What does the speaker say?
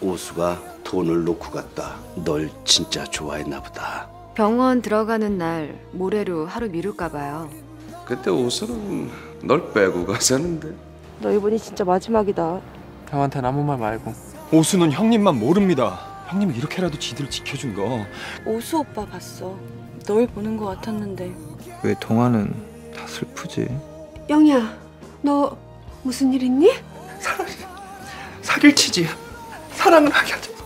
오수가 돈을 놓고 갔다. 널 진짜 좋아했나 보다. 병원 들어가는 날 모레로 하루 미룰까 봐요. 그때 오수는 널 빼고 가자는데 너 이번이 진짜 마지막이다. 형한테는 아무 말 말고 오수는 형님만 모릅니다. 형님이 이렇게라도 지들을 지켜준 거. 오수 오빠 봤어. 널 보는 것 같았는데. 왜 동화는 다 슬프지? 영희야, 너 무슨 일 있니? 사기를 치지. 사랑을 하게 하지.